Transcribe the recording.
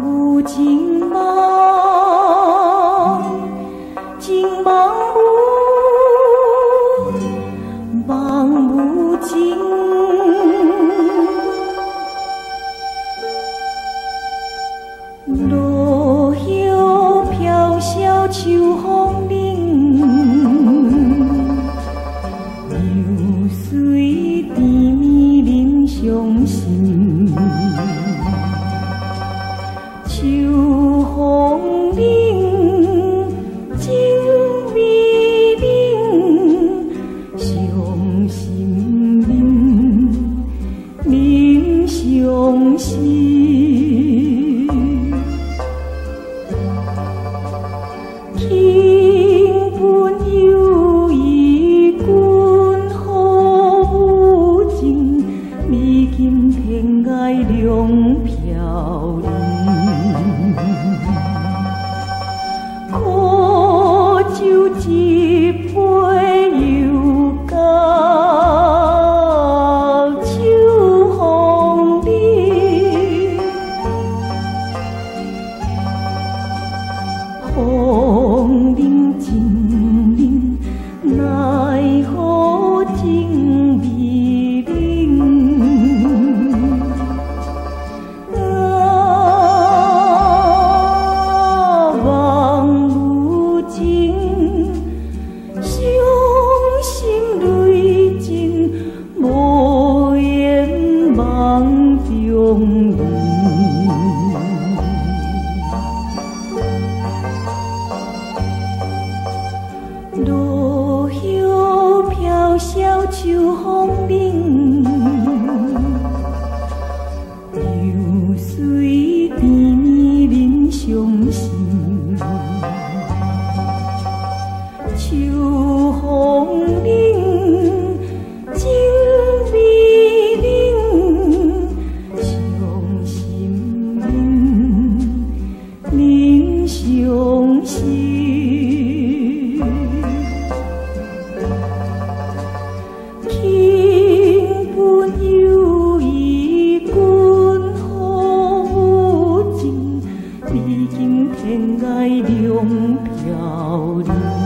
无尽茫，尽茫，茫无尽。落叶飘萧秋风冷，幽水低绵伤心。秋风里 You.